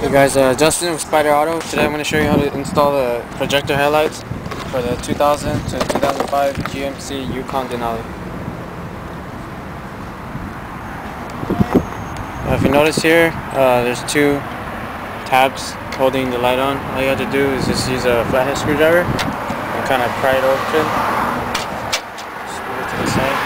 Hey guys, uh, Justin with Spyder Auto. Today I'm going to show you how to install the projector headlights for the 2000 to 2005 GMC Yukon Denali. Uh, if you notice here, uh, there's two tabs holding the light on. All you have to do is just use a flathead screwdriver and kind of pry it open. It to the side.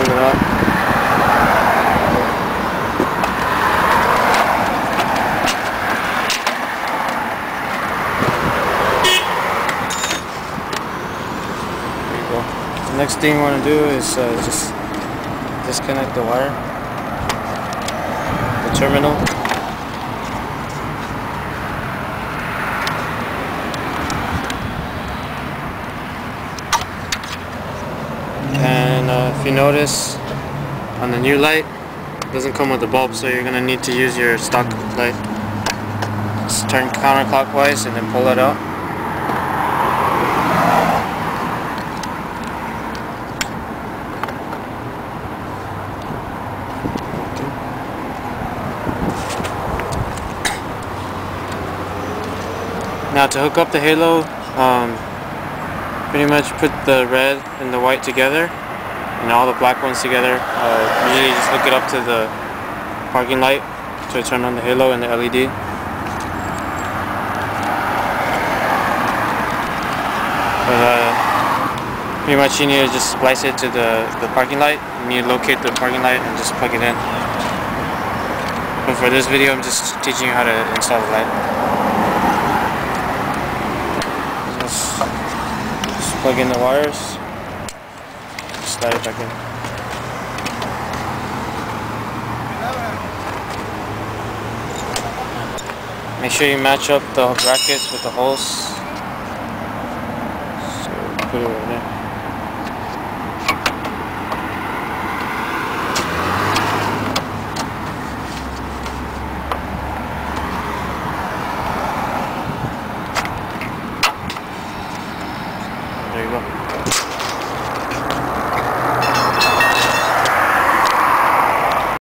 Pull it up. There you go. The next thing you want to do is uh, just disconnect the wire, the terminal. And uh, if you notice on the new light, it doesn't come with a bulb, so you're gonna need to use your stock light. Just turn counterclockwise and then pull it out. Now to hook up the halo, um, pretty much put the red and the white together and all the black ones together. Uh, usually just hook it up to the parking light to turn on the halo and the LED. But, uh, pretty much you need to just splice it to the, the parking light. and You locate the parking light and just plug it in. But for this video I'm just teaching you how to install the light. Just, just plug in the wires. Slide it back in. Make sure you match up the brackets with the holes. So put it right there.